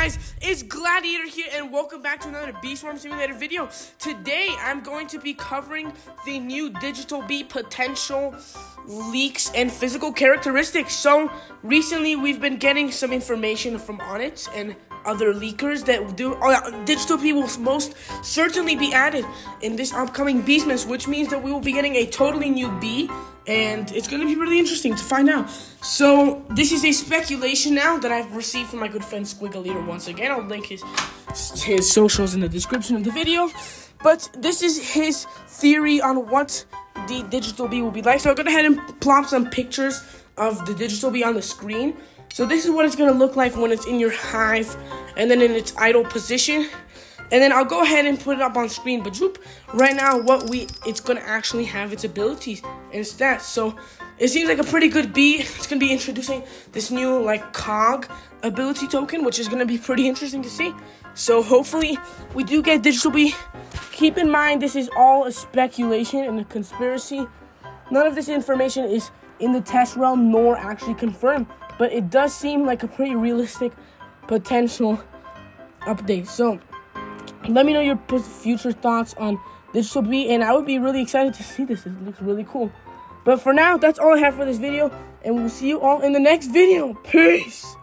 guys? It's Gladiator here and welcome back to another Bee Swarm Simulator video. Today I'm going to be covering the new Digital Bee potential leaks and physical characteristics. So recently we've been getting some information from Onett and other leakers that do uh, Digital Bee will most certainly be added in this upcoming Beesmas, which means that we will be getting a totally new bee and it's going to be really interesting to find out. So, this is a speculation now that I've received from my good friend Squiggle once again. I'll link his, his socials in the description of the video. But this is his theory on what the digital bee will be like. So, to go ahead and plop some pictures of the digital bee on the screen. So, this is what it's to look like when it's in your hive and then in its idle position and then I'll go ahead and put it up on screen. But right now, what we it's gonna actually have its abilities and stats. So it seems like a pretty good bee. It's gonna be introducing this new like cog ability token, which is gonna be pretty interesting to see. So hopefully we do get digital bee. Keep in mind this is all a speculation and a conspiracy. None of this information is in the test realm nor actually confirmed, but it does seem like a pretty realistic potential update. So let me know your future thoughts on Digital bee, and I would be really excited to see this. It looks really cool. But for now, that's all I have for this video, and we'll see you all in the next video. Peace!